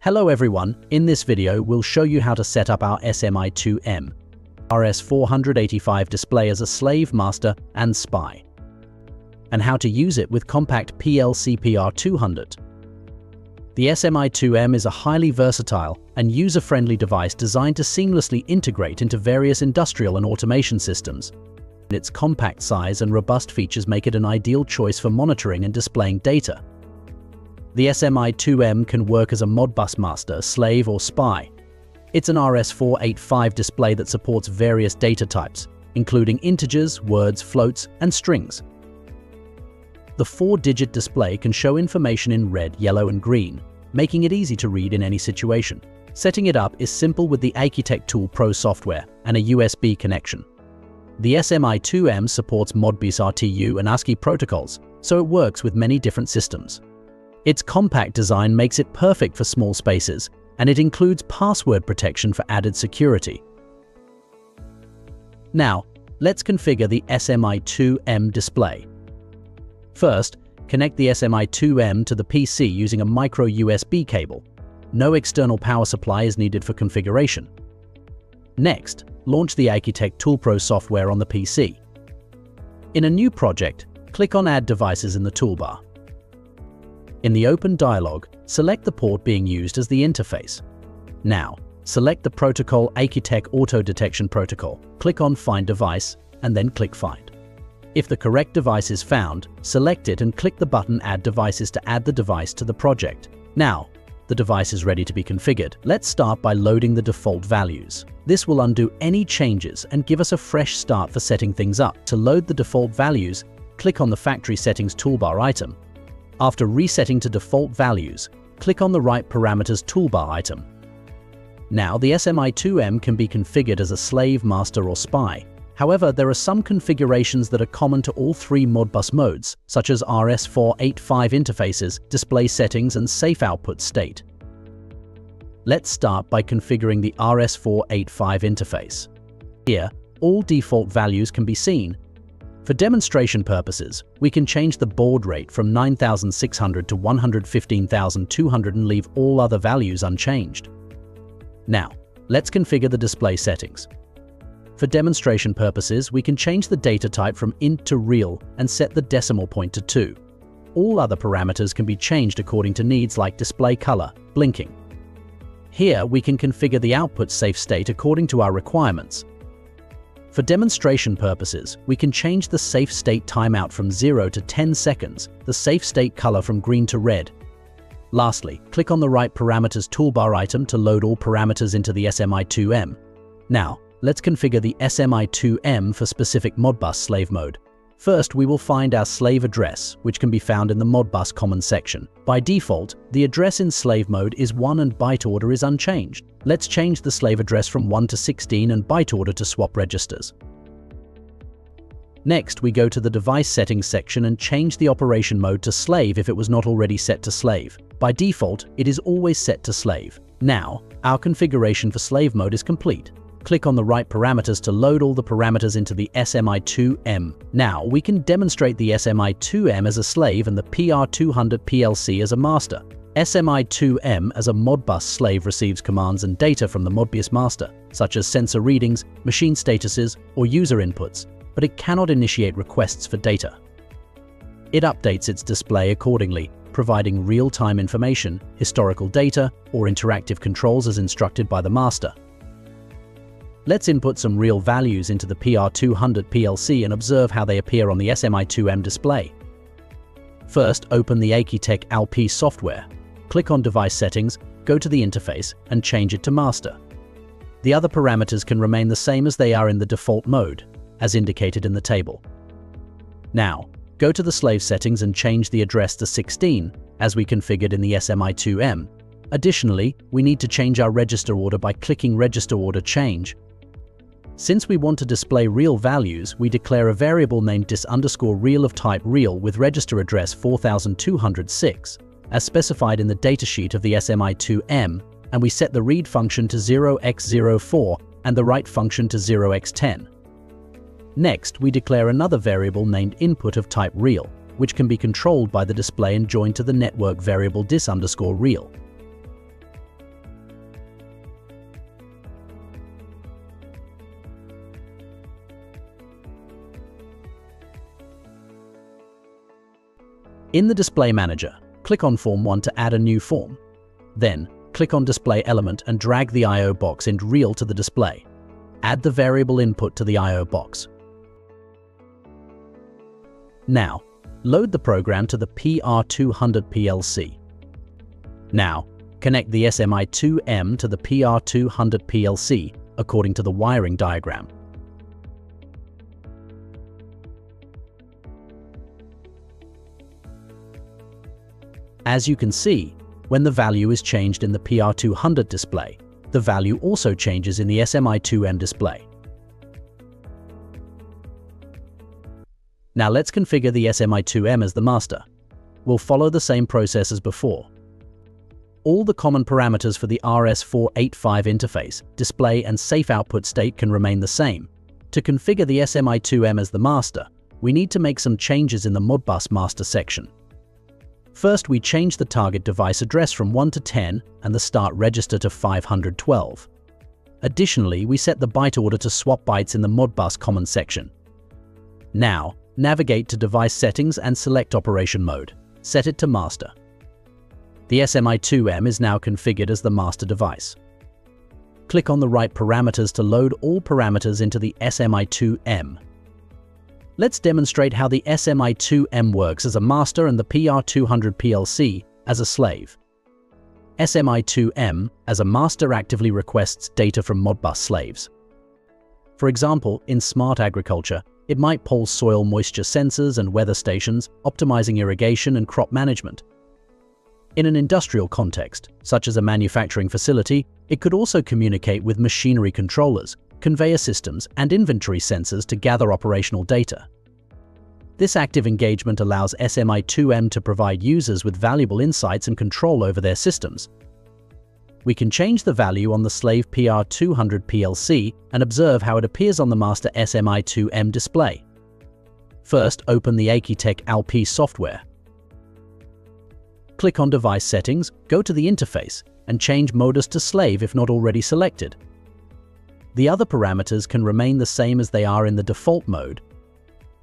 Hello everyone, in this video we'll show you how to set up our SMI2M RS485 display as a slave master and spy, and how to use it with compact PLCPR200. The SMI2M is a highly versatile and user-friendly device designed to seamlessly integrate into various industrial and automation systems. Its compact size and robust features make it an ideal choice for monitoring and displaying data. The SMI2M can work as a Modbus master, slave, or spy. It's an RS485 display that supports various data types, including integers, words, floats, and strings. The four-digit display can show information in red, yellow, and green, making it easy to read in any situation. Setting it up is simple with the akYtec Tool Pro software and a USB connection. The SMI2M supports Modbus RTU and ASCII protocols, so it works with many different systems. Its compact design makes it perfect for small spaces, and it includes password protection for added security. Now, let's configure the SMI2M display. First, connect the SMI2M to the PC using a micro USB cable. No external power supply is needed for configuration. Next, launch the akYtec ToolPro software on the PC. In a new project, click on Add Devices in the toolbar. In the open dialog, select the port being used as the interface. Now, select the protocol akYtec Auto Detection Protocol, click on Find Device, and then click Find. If the correct device is found, select it and click the button Add Devices to add the device to the project. Now, the device is ready to be configured. Let's start by loading the default values. This will undo any changes and give us a fresh start for setting things up. To load the default values, click on the Factory Settings toolbar item after resetting to default values, click on the Write Parameters toolbar item. Now, the SMI2M can be configured as a slave, master, or spy. However, there are some configurations that are common to all three Modbus modes, such as RS485 interfaces, display settings, and safe output state. Let's start by configuring the RS485 interface. Here, all default values can be seen, for demonstration purposes, we can change the baud rate from 9600 to 115,200 and leave all other values unchanged. Now, let's configure the display settings. For demonstration purposes, we can change the data type from int to real and set the decimal point to 2. All other parameters can be changed according to needs like display color, blinking. Here, we can configure the output safe state according to our requirements, for demonstration purposes, we can change the safe state timeout from 0 to 10 seconds, the safe state color from green to red. Lastly, click on the Write Parameters toolbar item to load all parameters into the SMI2M. Now, let's configure the SMI2M for specific Modbus slave mode. First, we will find our slave address, which can be found in the Modbus Common section. By default, the address in slave mode is 1 and byte order is unchanged. Let's change the slave address from 1 to 16 and byte order to swap registers. Next, we go to the device settings section and change the operation mode to slave if it was not already set to slave. By default, it is always set to slave. Now, our configuration for slave mode is complete click on the Write Parameters to load all the parameters into the SMI2M. Now, we can demonstrate the SMI2M as a slave and the PR200 PLC as a master. SMI2M as a Modbus slave receives commands and data from the Modbus master, such as sensor readings, machine statuses, or user inputs, but it cannot initiate requests for data. It updates its display accordingly, providing real-time information, historical data, or interactive controls as instructed by the master. Let's input some real values into the PR200 PLC and observe how they appear on the SMI2M display. First, open the akYtec LP software. Click on Device Settings, go to the interface, and change it to Master. The other parameters can remain the same as they are in the default mode, as indicated in the table. Now, go to the slave settings and change the address to 16, as we configured in the SMI2M. Additionally, we need to change our register order by clicking Register Order Change since we want to display real values, we declare a variable named dis underscore real of type real with register address 4206, as specified in the datasheet of the SMI2M, and we set the read function to 0x04 and the write function to 0x10. Next, we declare another variable named input of type real, which can be controlled by the display and joined to the network variable dis underscore real. In the Display Manager, click on Form 1 to add a new form. Then, click on Display Element and drag the I.O. box into Real to the display. Add the variable input to the I.O. box. Now, load the program to the PR200 PLC. Now, connect the SMI2M to the PR200 PLC according to the wiring diagram. As you can see, when the value is changed in the PR200 display, the value also changes in the SMI2M display. Now let's configure the SMI2M as the master. We'll follow the same process as before. All the common parameters for the RS485 interface, display and safe output state can remain the same. To configure the SMI2M as the master, we need to make some changes in the Modbus master section. First, we change the target device address from 1 to 10 and the start register to 512. Additionally, we set the byte order to swap bytes in the Modbus common section. Now, navigate to Device Settings and select Operation Mode. Set it to Master. The SMI2M is now configured as the master device. Click on the Write parameters to load all parameters into the SMI2M. Let's demonstrate how the SMI2M works as a master and the PR200 PLC as a slave. SMI2M as a master actively requests data from Modbus slaves. For example, in smart agriculture, it might pull soil moisture sensors and weather stations, optimizing irrigation and crop management. In an industrial context, such as a manufacturing facility, it could also communicate with machinery controllers, conveyor systems, and inventory sensors to gather operational data. This active engagement allows SMI2M to provide users with valuable insights and control over their systems. We can change the value on the slave PR200 PLC and observe how it appears on the master SMI2M display. First, open the akYtec LP software. Click on Device Settings, go to the interface, and change modus to slave if not already selected. The other parameters can remain the same as they are in the default mode.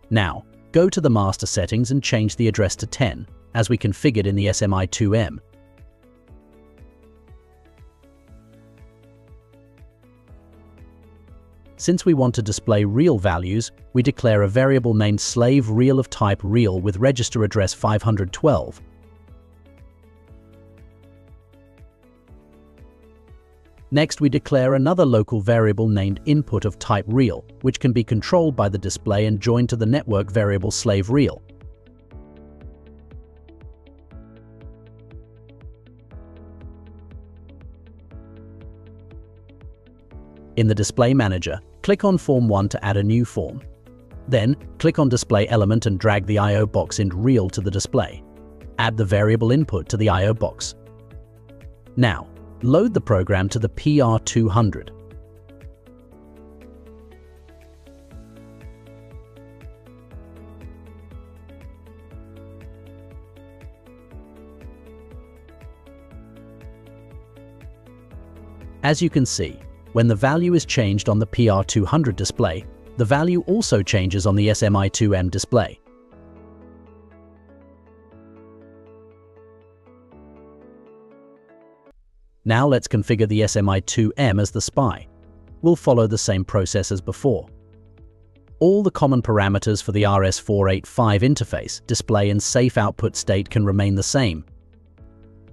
Now, go to the master settings and change the address to 10, as we configured in the SMI2M. Since we want to display real values, we declare a variable named slave real of type real with register address 512. Next, we declare another local variable named input of type real, which can be controlled by the display and joined to the network variable slave real. In the Display Manager, click on Form 1 to add a new form. Then, click on Display Element and drag the I.O. box in Real to the display. Add the variable input to the I.O. box. Now, load the program to the PR200. As you can see, when the value is changed on the PR200 display, the value also changes on the SMI2M display. Now let's configure the SMI2M as the spy. We'll follow the same process as before. All the common parameters for the RS485 interface, display and safe output state can remain the same,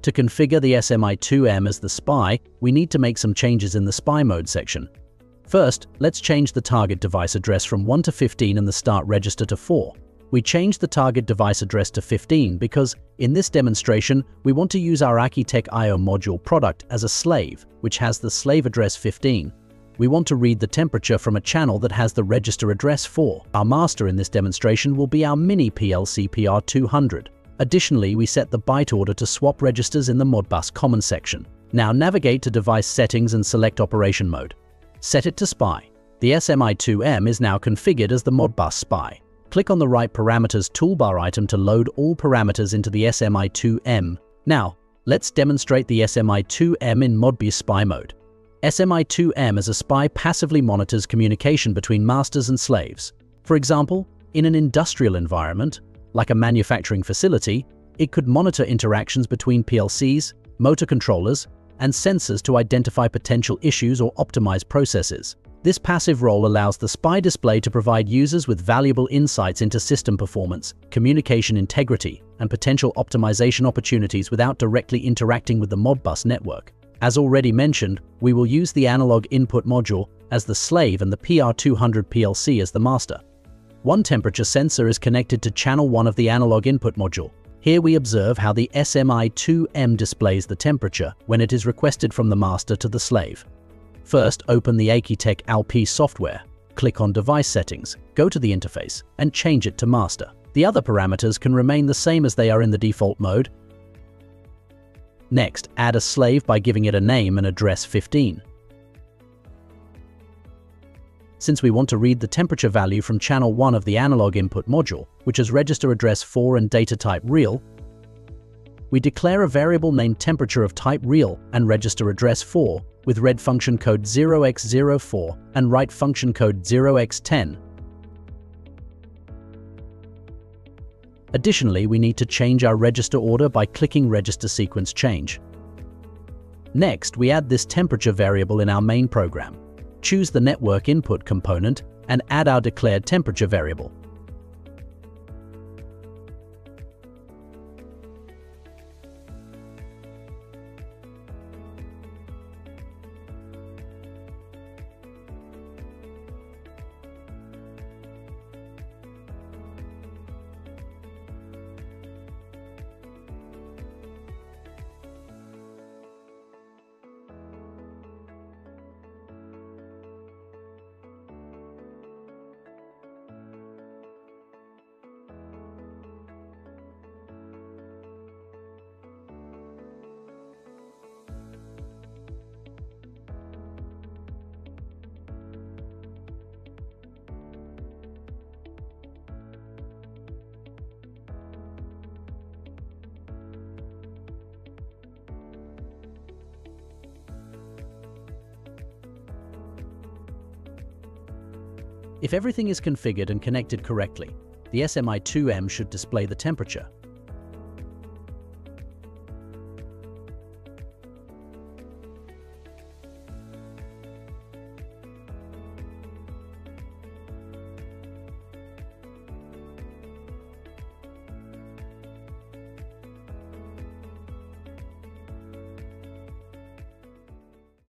to configure the SMI2M as the spy, we need to make some changes in the spy mode section. First, let's change the target device address from 1 to 15 and the start register to 4. We changed the target device address to 15 because, in this demonstration, we want to use our akYtec I.O. module product as a slave, which has the slave address 15. We want to read the temperature from a channel that has the register address 4. Our master in this demonstration will be our mini PLC PR200. Additionally, we set the byte order to swap registers in the Modbus Common section. Now navigate to Device Settings and select Operation Mode. Set it to spy. The SMI2M is now configured as the Modbus spy. Click on the Write Parameters toolbar item to load all parameters into the SMI2M. Now, let's demonstrate the SMI2M in Modbus Spy mode. SMI2M as a spy passively monitors communication between masters and slaves. For example, in an industrial environment, Like a manufacturing facility, it could monitor interactions between PLCs, motor controllers, and sensors to identify potential issues or optimize processes. This passive role allows the spy display to provide users with valuable insights into system performance, communication integrity, and potential optimization opportunities without directly interacting with the Modbus network. As already mentioned, we will use the analog input module as the slave and the PR200 PLC as the master. One temperature sensor is connected to channel 1 of the analog input module. Here we observe how the SMI2M displays the temperature when it is requested from the master to the slave. First, open the akYtec LP software, click on Device Settings, go to the interface, and change it to Master. The other parameters can remain the same as they are in the default mode. Next, add a slave by giving it a name and address 15. Since we want to read the temperature value from channel 1 of the analog input module, which has register address 4 and data type real, we declare a variable named temperature of type real and register address 4 with read function code 0x04 and write function code 0x10. Additionally, we need to change our register order by clicking Register Sequence Change. Next, we add this temperature variable in our main program. Choose the network input component and add our declared temperature variable. If everything is configured and connected correctly, the SMI2M should display the temperature.